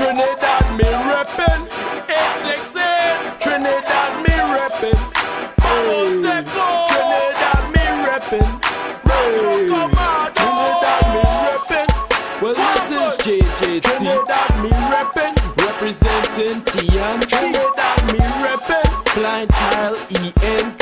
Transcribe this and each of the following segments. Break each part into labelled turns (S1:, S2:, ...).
S1: Trinidad me reppin', 868 Trinidad me reppin', Vamos Seco Trinidad me reppin', Trinidad me reppin', well this is JJT Trinidad me reppin', representing TNT Trinidad me reppin', Blind Child ENT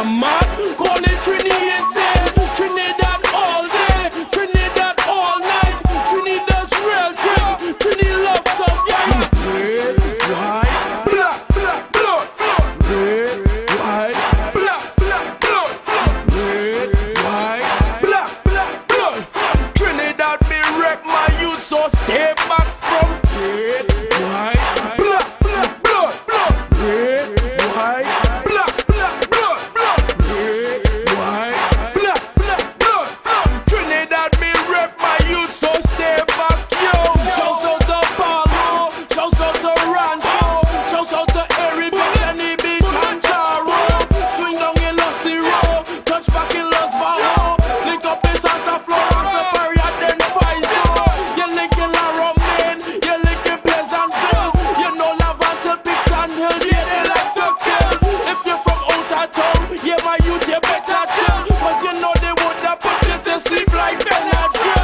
S1: I'm mad. Trini and all day, all night. Real Trini love yeah. Red, white, black, black. Red, white, black, black. Red, white, black, black, be wreck my youth, so stay back. energy.